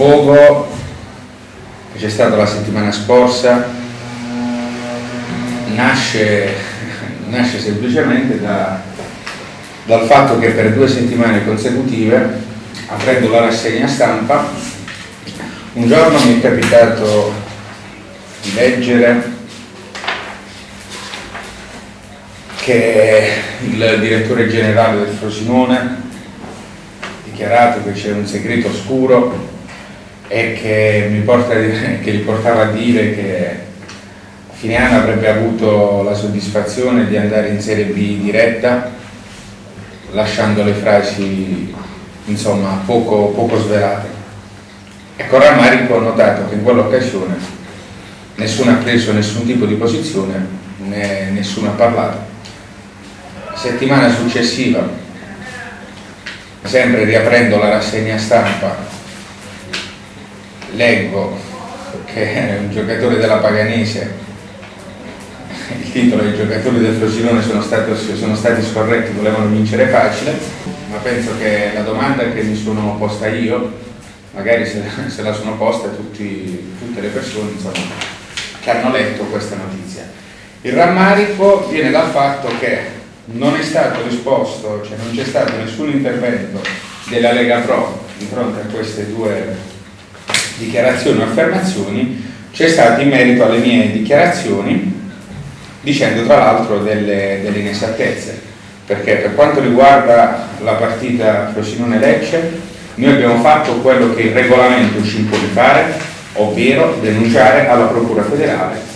sfogo che c'è stato la settimana scorsa nasce, nasce semplicemente da, dal fatto che per due settimane consecutive, aprendo la rassegna stampa, un giorno mi è capitato di leggere che il direttore generale del Frosinone dichiarato che c'è un segreto oscuro e che, porta, che, gli portava a dire che a fine anno avrebbe avuto la soddisfazione di andare in Serie B diretta lasciando le frasi insomma poco, poco svelate. E con rammarico ho notato che in quell'occasione nessuno ha preso nessun tipo di posizione né nessuno ha parlato. Settimana successiva, sempre riaprendo la rassegna stampa, leggo che un giocatore della Paganese, il titolo è i giocatori del Frosinone sono sono stati scorretti, volevano vincere facile, ma penso che la domanda che mi sono posta io, magari se, se la sono posta tutti, tutte le persone insomma, che hanno letto questa notizia. Il rammarico viene dal fatto che non è stato risposto, cioè non c'è stato nessun intervento della Lega Pro di fronte a queste due dichiarazioni o affermazioni, c'è stato in merito alle mie dichiarazioni dicendo tra l'altro delle, delle inesattezze, perché per quanto riguarda la partita Frosinone-Lecce noi abbiamo fatto quello che il regolamento ci impone fare, ovvero denunciare alla Procura federale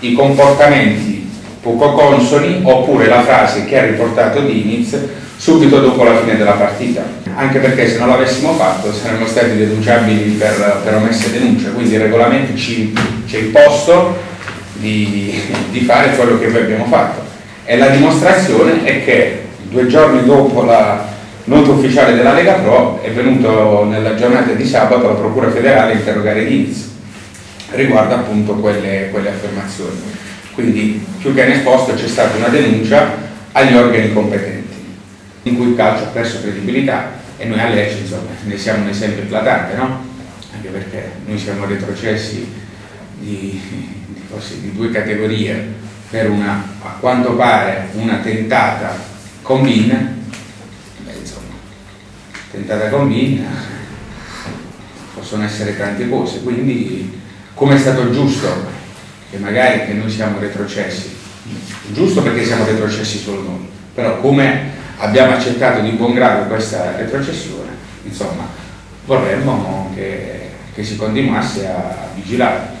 i comportamenti poco consoni oppure la frase che ha riportato Diniz subito dopo la fine della partita. Anche perché se non l'avessimo fatto saremmo stati denunciabili per, per omesse denunce. Quindi il regolamento ci, ci è imposto di, di fare quello che noi abbiamo fatto. E la dimostrazione è che due giorni dopo la nota ufficiale della Lega Pro è venuto nella giornata di sabato la Procura federale a interrogare Diniz riguardo appunto quelle, quelle affermazioni. Quindi più che esposto c'è stata una denuncia agli organi competenti, in cui il calcio ha perso credibilità e noi a Lecce insomma, ne siamo un esempio eclatante, no? Anche perché noi siamo retrocessi di, di, così, di due categorie per una, a quanto pare, una tentata combina, beh insomma, tentata combina, possono essere tante cose, quindi come è stato giusto che magari che noi siamo retrocessi, giusto perché siamo retrocessi solo noi, però come abbiamo accettato di buon grado questa retrocessione, insomma, vorremmo che, che si continuasse a vigilare.